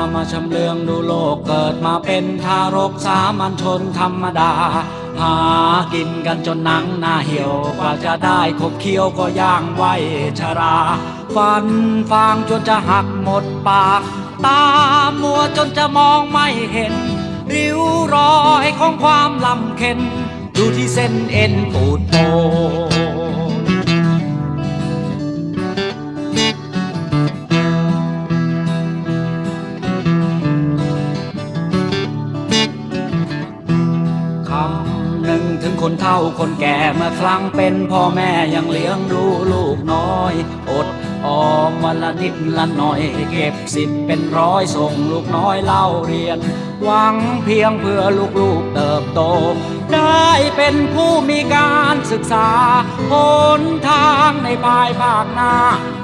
ามาชำเลืองดูโลกเกิดมาเป็นทารกสามัญชนธรรมดา หากินกันจนหนังหน้าเหี่ยวกว่าจะได้ขบเคี้ยวก็ย่างไว้ชรา ฟันฟางจนจะหักหมดปาก ตามัวจนจะมองไม่เห็น ริ้วรอยของความลำเค็นดูที่เส้นเอ็นปูดโปำหนึ่งถึงคนเฒ่าคนแก่เมื่อครั้งเป็นพ่อแม่ยังเลี้ยงดูลูกน้อย อดออมวันละนิดละหน่อย เก็บสิบเป็นร้อยส่งลูกน้อยเล่าเรียน หวังเพียงเพื่อลูกๆเติบโต ได้เป็นผู้มีการศึกษาหนทางในภายภาคหน้า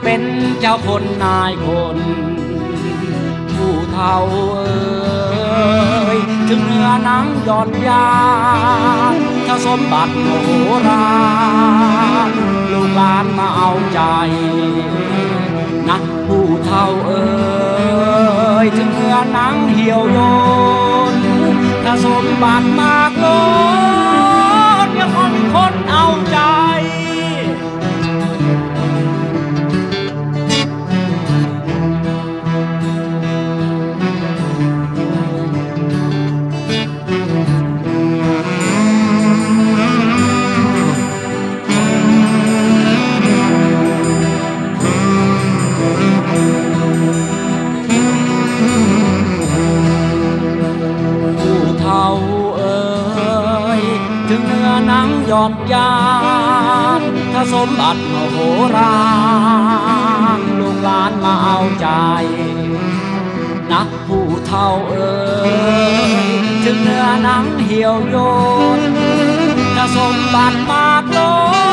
เป็นเจ้าคนนายคน ผู้เฒ่าเอ ถึงเนื้อหนังย่อนยานถ้าสมบัติโมโหราลูกหลานมาเอาใจนักผู้เฒ่าเอ่ยถึงเนื้อหนังเหี่ยวโยนถ้าสมบัติมากล้นยังคงมีคนเอาใจ หนังหยอนยานถ้าสมบัติมโหรางลูกหลานมาเอาใจ นักผู้เท่าเอ่ยถึงเนื้อหนังเหี่ยวโยนถ้าสมบัติมากล้น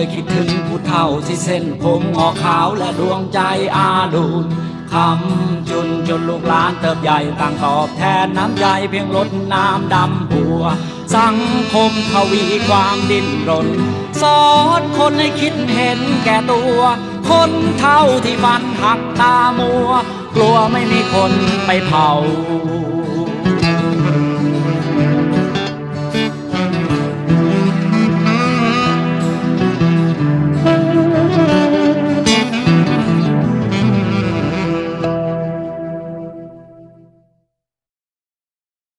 ยเคยคิดถึงผู้เฒ่าที่เส้นผมงอกขาวและดวงใจอาดูนคำจุนจนลูกหลานเติบใหญ่ต่างตอบแทนน้ำใจเพียงลดน้ำดำหัว สังคมทวีความดิ้นรนสอนคนให้คิดเห็นแก่ตัว คนเท่าที่ฟันหักตามัว กลัวไม่มีคนไปเผา